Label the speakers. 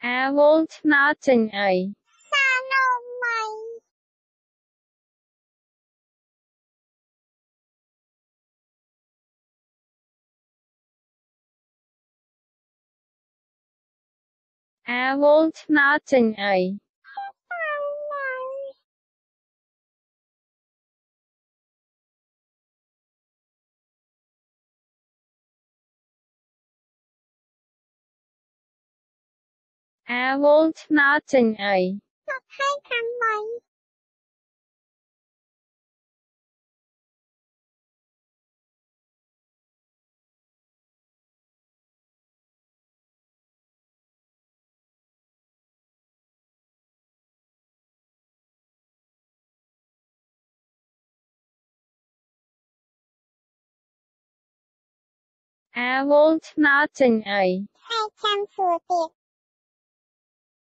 Speaker 1: Er wollt na chừng ấy.
Speaker 2: Xa nôm mày.
Speaker 1: Wollt na chừng ấy. Er wollt na chừng ấy.
Speaker 2: Thật hay thằng mày.